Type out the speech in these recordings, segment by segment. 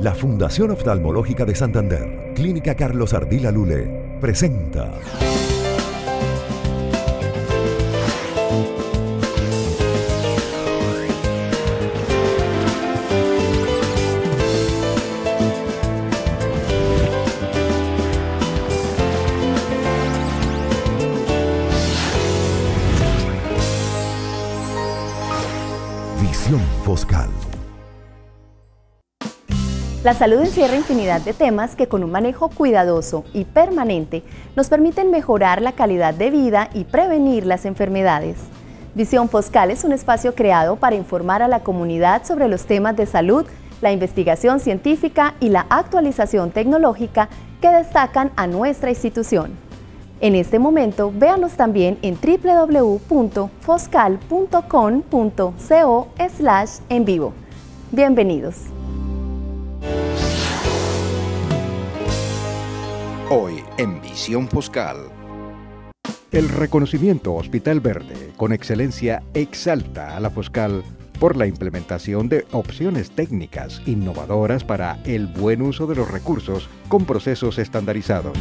La Fundación Oftalmológica de Santander, Clínica Carlos Ardila Lule, presenta. La salud encierra infinidad de temas que con un manejo cuidadoso y permanente nos permiten mejorar la calidad de vida y prevenir las enfermedades. Visión Foscal es un espacio creado para informar a la comunidad sobre los temas de salud, la investigación científica y la actualización tecnológica que destacan a nuestra institución. En este momento, véanos también en www.foscal.com.co en vivo. Bienvenidos. Hoy en Visión Foscal. El reconocimiento Hospital Verde con excelencia exalta a la Foscal por la implementación de opciones técnicas innovadoras para el buen uso de los recursos con procesos estandarizados.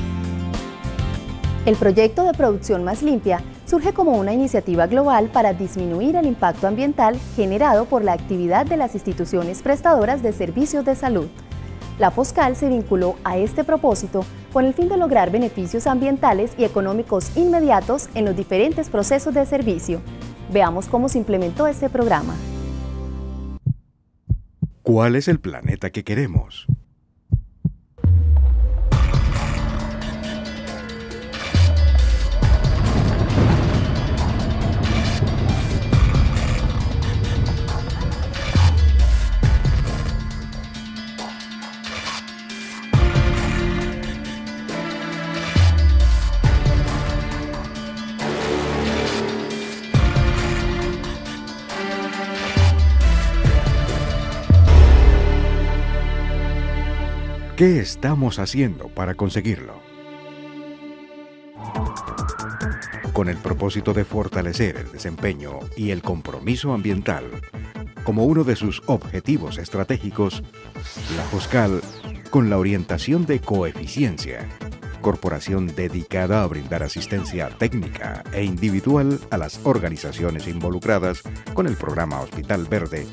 El proyecto de producción más limpia surge como una iniciativa global para disminuir el impacto ambiental generado por la actividad de las instituciones prestadoras de servicios de salud. La Foscal se vinculó a este propósito con el fin de lograr beneficios ambientales y económicos inmediatos en los diferentes procesos de servicio. Veamos cómo se implementó este programa. ¿Cuál es el planeta que queremos? ¿Qué estamos haciendo para conseguirlo? Con el propósito de fortalecer el desempeño y el compromiso ambiental como uno de sus objetivos estratégicos, la FOSCAL, con la orientación de coeficiencia, corporación dedicada a brindar asistencia técnica e individual a las organizaciones involucradas con el programa Hospital Verde,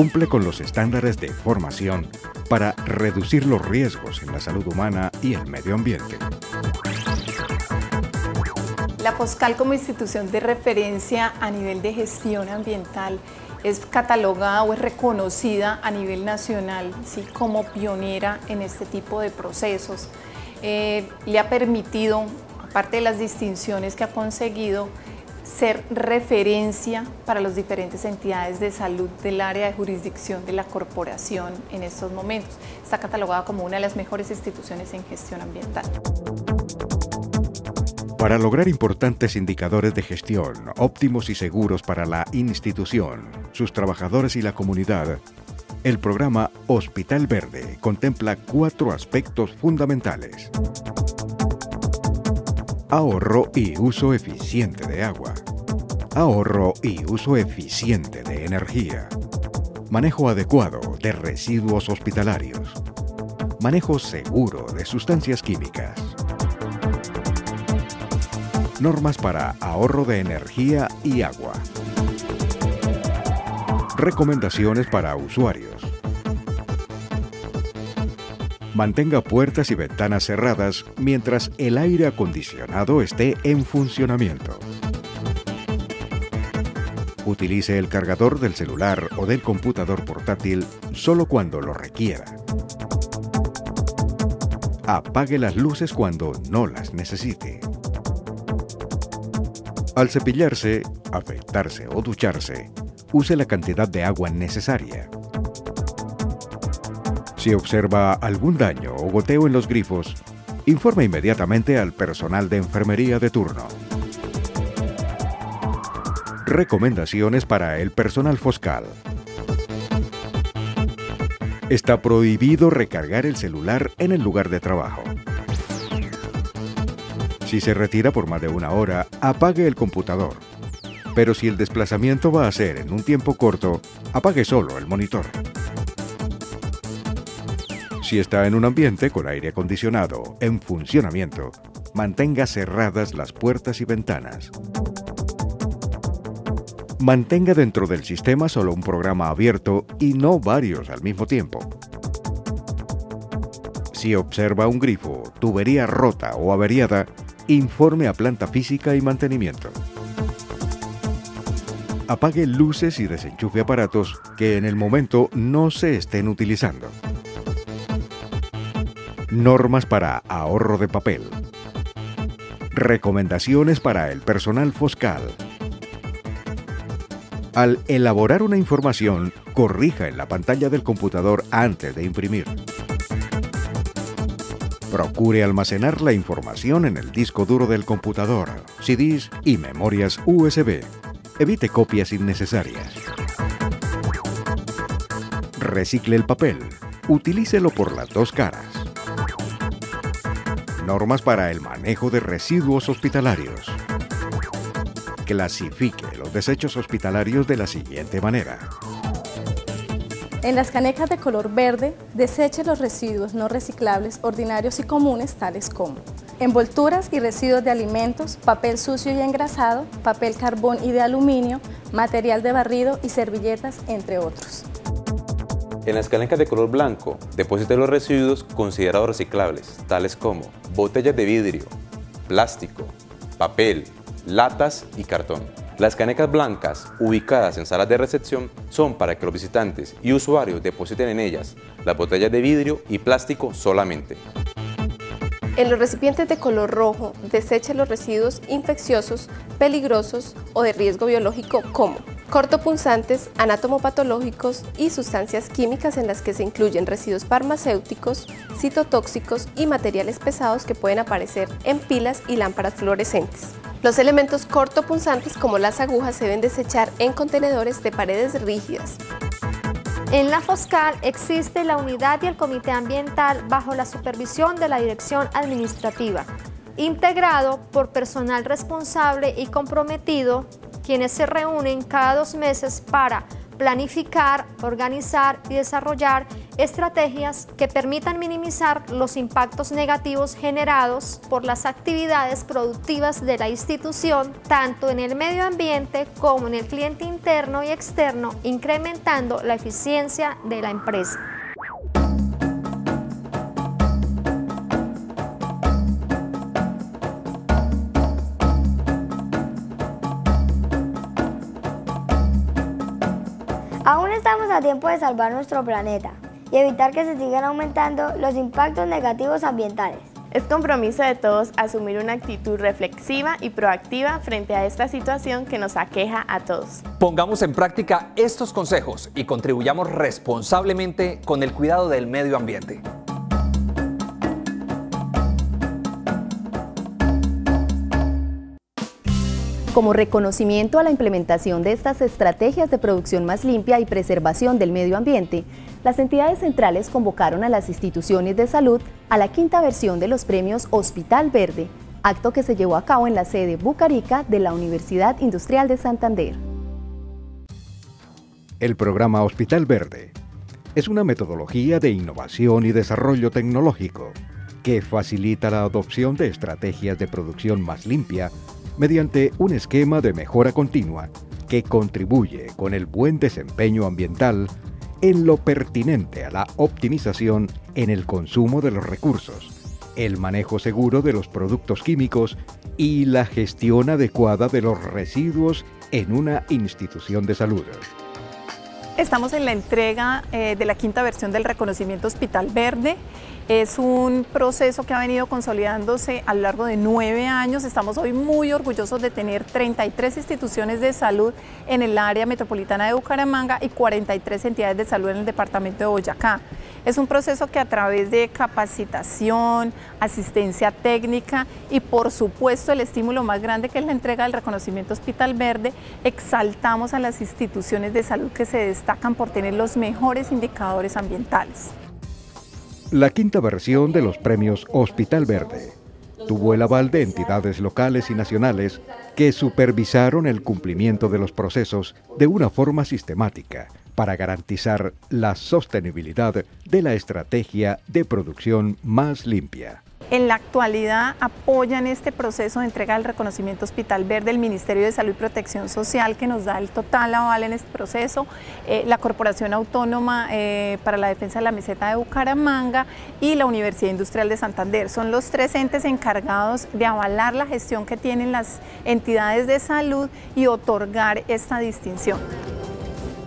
cumple con los estándares de formación para reducir los riesgos en la salud humana y el medio ambiente. La FOSCAL como institución de referencia a nivel de gestión ambiental es catalogada o es reconocida a nivel nacional ¿sí? como pionera en este tipo de procesos. Eh, le ha permitido, aparte de las distinciones que ha conseguido, ser referencia para las diferentes entidades de salud del área de jurisdicción de la corporación en estos momentos. Está catalogada como una de las mejores instituciones en gestión ambiental. Para lograr importantes indicadores de gestión óptimos y seguros para la institución, sus trabajadores y la comunidad, el programa Hospital Verde contempla cuatro aspectos fundamentales ahorro y uso eficiente de agua, ahorro y uso eficiente de energía, manejo adecuado de residuos hospitalarios, manejo seguro de sustancias químicas, normas para ahorro de energía y agua, recomendaciones para usuarios, Mantenga puertas y ventanas cerradas mientras el aire acondicionado esté en funcionamiento. Utilice el cargador del celular o del computador portátil solo cuando lo requiera. Apague las luces cuando no las necesite. Al cepillarse, afeitarse o ducharse, use la cantidad de agua necesaria. Si observa algún daño o goteo en los grifos, informe inmediatamente al personal de enfermería de turno. Recomendaciones para el personal foscal. Está prohibido recargar el celular en el lugar de trabajo. Si se retira por más de una hora, apague el computador. Pero si el desplazamiento va a ser en un tiempo corto, apague solo el monitor. Si está en un ambiente con aire acondicionado en funcionamiento, mantenga cerradas las puertas y ventanas. Mantenga dentro del sistema solo un programa abierto y no varios al mismo tiempo. Si observa un grifo, tubería rota o averiada, informe a planta física y mantenimiento. Apague luces y desenchufe aparatos que en el momento no se estén utilizando. Normas para ahorro de papel. Recomendaciones para el personal foscal. Al elaborar una información, corrija en la pantalla del computador antes de imprimir. Procure almacenar la información en el disco duro del computador, CDs y memorias USB. Evite copias innecesarias. Recicle el papel. Utilícelo por las dos caras. Normas para el manejo de residuos hospitalarios. Clasifique los desechos hospitalarios de la siguiente manera. En las canecas de color verde, deseche los residuos no reciclables ordinarios y comunes tales como envolturas y residuos de alimentos, papel sucio y engrasado, papel carbón y de aluminio, material de barrido y servilletas, entre otros. En las canecas de color blanco, deposite los residuos considerados reciclables, tales como botellas de vidrio, plástico, papel, latas y cartón. Las canecas blancas, ubicadas en salas de recepción, son para que los visitantes y usuarios depositen en ellas las botellas de vidrio y plástico solamente. En los recipientes de color rojo, deseche los residuos infecciosos, peligrosos o de riesgo biológico como cortopunzantes, anatomopatológicos y sustancias químicas en las que se incluyen residuos farmacéuticos, citotóxicos y materiales pesados que pueden aparecer en pilas y lámparas fluorescentes. Los elementos cortopunzantes como las agujas se deben desechar en contenedores de paredes rígidas. En la FOSCAL existe la unidad y el comité ambiental bajo la supervisión de la dirección administrativa, integrado por personal responsable y comprometido, quienes se reúnen cada dos meses para planificar, organizar y desarrollar estrategias que permitan minimizar los impactos negativos generados por las actividades productivas de la institución, tanto en el medio ambiente como en el cliente interno y externo, incrementando la eficiencia de la empresa. A tiempo de salvar nuestro planeta y evitar que se sigan aumentando los impactos negativos ambientales. Es compromiso de todos asumir una actitud reflexiva y proactiva frente a esta situación que nos aqueja a todos. Pongamos en práctica estos consejos y contribuyamos responsablemente con el cuidado del medio ambiente. Como reconocimiento a la implementación de estas estrategias de producción más limpia y preservación del medio ambiente, las entidades centrales convocaron a las instituciones de salud a la quinta versión de los premios Hospital Verde, acto que se llevó a cabo en la sede Bucarica de la Universidad Industrial de Santander. El programa Hospital Verde es una metodología de innovación y desarrollo tecnológico que facilita la adopción de estrategias de producción más limpia mediante un esquema de mejora continua que contribuye con el buen desempeño ambiental en lo pertinente a la optimización en el consumo de los recursos, el manejo seguro de los productos químicos y la gestión adecuada de los residuos en una institución de salud. Estamos en la entrega eh, de la quinta versión del reconocimiento Hospital Verde. Es un proceso que ha venido consolidándose a lo largo de nueve años. Estamos hoy muy orgullosos de tener 33 instituciones de salud en el área metropolitana de Bucaramanga y 43 entidades de salud en el departamento de Boyacá. Es un proceso que a través de capacitación, asistencia técnica y por supuesto el estímulo más grande que es la entrega del reconocimiento Hospital Verde, exaltamos a las instituciones de salud que se destacan por tener los mejores indicadores ambientales. La quinta versión de los premios Hospital Verde tuvo el aval de entidades locales y nacionales que supervisaron el cumplimiento de los procesos de una forma sistemática para garantizar la sostenibilidad de la estrategia de producción más limpia. En la actualidad apoyan este proceso de entrega del reconocimiento Hospital Verde el Ministerio de Salud y Protección Social que nos da el total aval en este proceso, eh, la Corporación Autónoma eh, para la Defensa de la Meseta de Bucaramanga y la Universidad Industrial de Santander. Son los tres entes encargados de avalar la gestión que tienen las entidades de salud y otorgar esta distinción.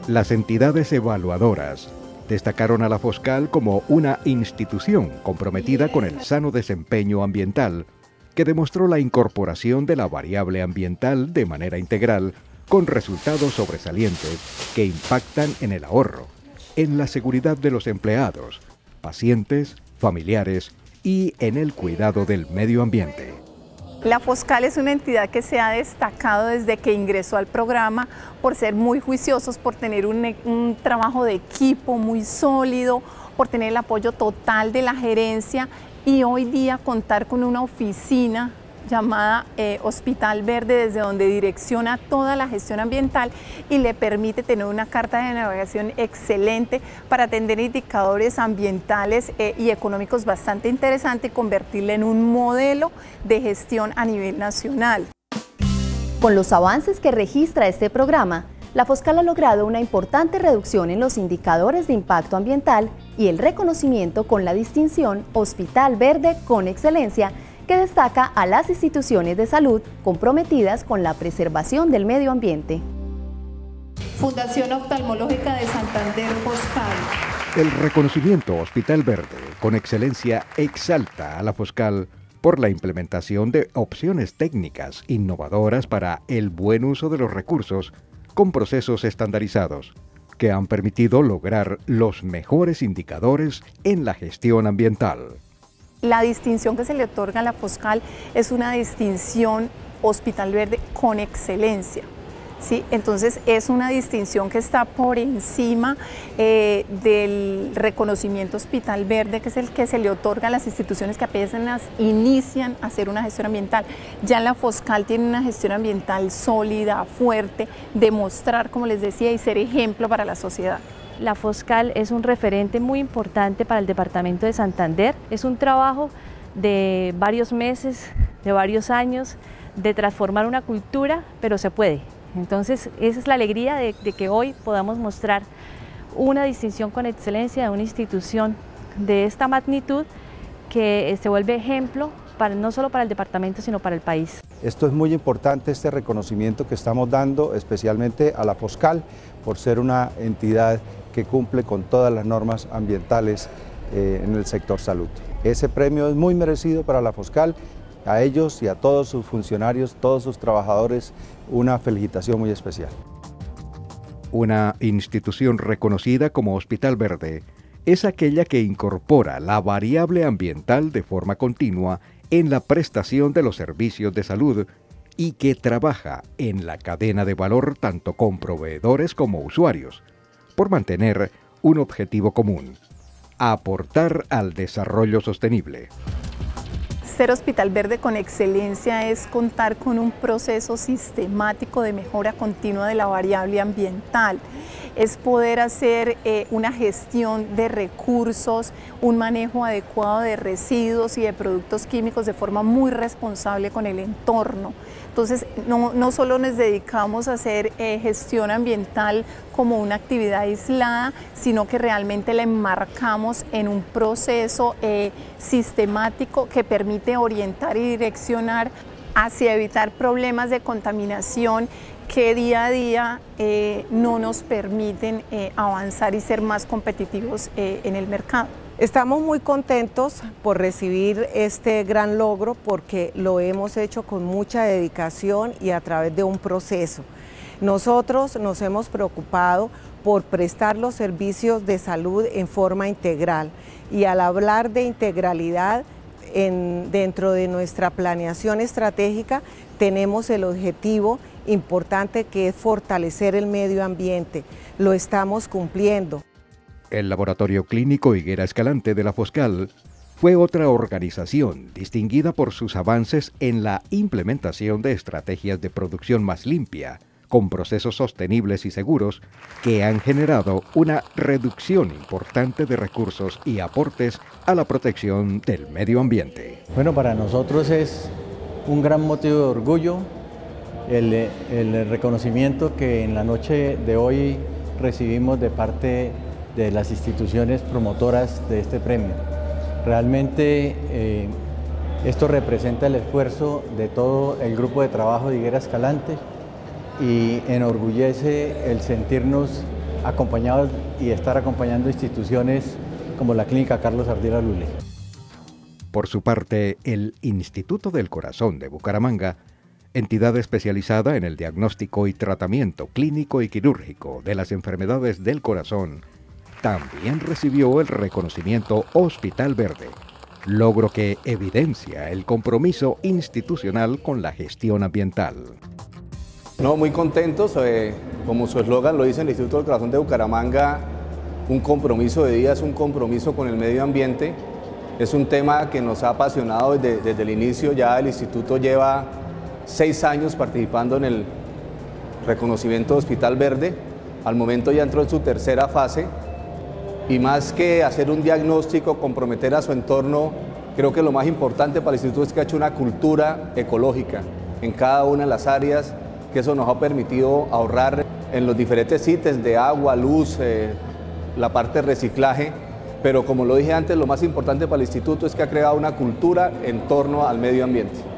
Las entidades evaluadoras destacaron a la Foscal como una institución comprometida con el sano desempeño ambiental, que demostró la incorporación de la variable ambiental de manera integral con resultados sobresalientes que impactan en el ahorro, en la seguridad de los empleados, pacientes, familiares y en el cuidado del medio ambiente. La Foscal es una entidad que se ha destacado desde que ingresó al programa por ser muy juiciosos, por tener un, trabajo de equipo muy sólido, por tener el apoyo total de la gerencia y hoy día contar con una oficina llamada eh, Hospital Verde, desde donde direcciona toda la gestión ambiental y le permite tener una carta de navegación excelente para atender indicadores ambientales eh, y económicos bastante interesante y convertirla en un modelo de gestión a nivel nacional. Con los avances que registra este programa, la Foscal ha logrado una importante reducción en los indicadores de impacto ambiental y el reconocimiento con la distinción Hospital Verde con Excelencia que destaca a las instituciones de salud comprometidas con la preservación del medio ambiente. Fundación Oftalmológica de Santander Foscal. El reconocimiento Hospital Verde con excelencia exalta a la Foscal por la implementación de opciones técnicas innovadoras para el buen uso de los recursos con procesos estandarizados que han permitido lograr los mejores indicadores en la gestión ambiental. La distinción que se le otorga a la Foscal es una distinción Hospital Verde con excelencia. ¿sí? Entonces es una distinción que está por encima eh, del reconocimiento Hospital Verde, que es el que se le otorga a las instituciones que apenas inician a hacer una gestión ambiental. Ya la Foscal tiene una gestión ambiental sólida, fuerte, demostrar, como les decía, y ser ejemplo para la sociedad. La Foscal es un referente muy importante para el departamento de Santander. Es un trabajo de varios meses, de varios años, de transformar una cultura, pero se puede. Entonces, esa es la alegría de, que hoy podamos mostrar una distinción con excelencia de una institución de esta magnitud que eh, se vuelve ejemplo no solo para el departamento, sino para el país. Esto es muy importante, este reconocimiento que estamos dando, especialmente a la Foscal, por ser una entidad que cumple con todas las normas ambientales eh, en el sector salud. Ese premio es muy merecido para la Foscal, a ellos y a todos sus funcionarios, todos sus trabajadores, una felicitación muy especial. Una institución reconocida como Hospital Verde es aquella que incorpora la variable ambiental de forma continua en la prestación de los servicios de salud y que trabaja en la cadena de valor tanto con proveedores como usuarios, por mantener un objetivo común, aportar al desarrollo sostenible. Ser Hospital Verde con excelencia es contar con un proceso sistemático de mejora continua de la variable ambiental, es poder hacer eh, una gestión de recursos, un manejo adecuado de residuos y de productos químicos de forma muy responsable con el entorno. Entonces, no, solo nos dedicamos a hacer eh, gestión ambiental como una actividad aislada, sino que realmente la enmarcamos en un proceso eh, sistemático que permite orientar y direccionar hacia evitar problemas de contaminación que día a día eh, no nos permiten avanzar y ser más competitivos en el mercado. Estamos muy contentos por recibir este gran logro porque lo hemos hecho con mucha dedicación y a través de un proceso. Nosotros nos hemos preocupado por prestar los servicios de salud en forma integral y al hablar de integralidad dentro de nuestra planeación estratégica tenemos el objetivo importante que es fortalecer el medio ambiente. Lo estamos cumpliendo. El Laboratorio Clínico Higuera Escalante de la Foscal fue otra organización distinguida por sus avances en la implementación de estrategias de producción más limpia, con procesos sostenibles y seguros que han generado una reducción importante de recursos y aportes a la protección del medio ambiente. Bueno, para nosotros es un gran motivo de orgullo el, reconocimiento que en la noche de hoy recibimos de parte de las instituciones promotoras de este premio. Realmente eh, esto representa el esfuerzo de todo el grupo de trabajo de Higuera Escalante y enorgullece el sentirnos acompañados y estar acompañando instituciones como la Clínica Carlos Ardila Lule. Por su parte, el Instituto del Corazón de Bucaramanga, entidad especializada en el diagnóstico y tratamiento clínico y quirúrgico de las enfermedades del corazón, también recibió el reconocimiento Hospital Verde, logro que evidencia el compromiso institucional con la gestión ambiental. No, muy contentos, eh, como su eslogan lo dice el Instituto del Corazón de Bucaramanga, un compromiso de día es un compromiso con el medio ambiente. Es un tema que nos ha apasionado desde, desde el inicio, ya el instituto lleva seis años participando en el reconocimiento Hospital Verde, al momento ya entró en su tercera fase y más que hacer un diagnóstico, comprometer a su entorno, creo que lo más importante para el instituto es que ha hecho una cultura ecológica en cada una de las áreas, que eso nos ha permitido ahorrar en los diferentes ítems de agua, luz, eh, la parte de reciclaje, pero como lo dije antes, lo más importante para el instituto es que ha creado una cultura en torno al medio ambiente.